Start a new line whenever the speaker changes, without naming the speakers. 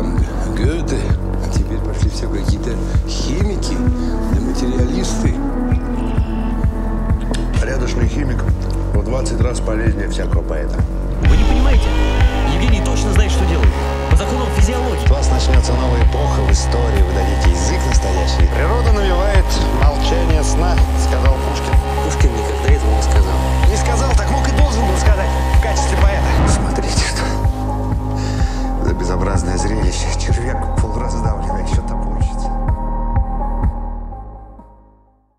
там Гёте, а теперь пошли все какие-то химики, материалисты. Порядочный химик в 20 раз полезнее всякого поэта.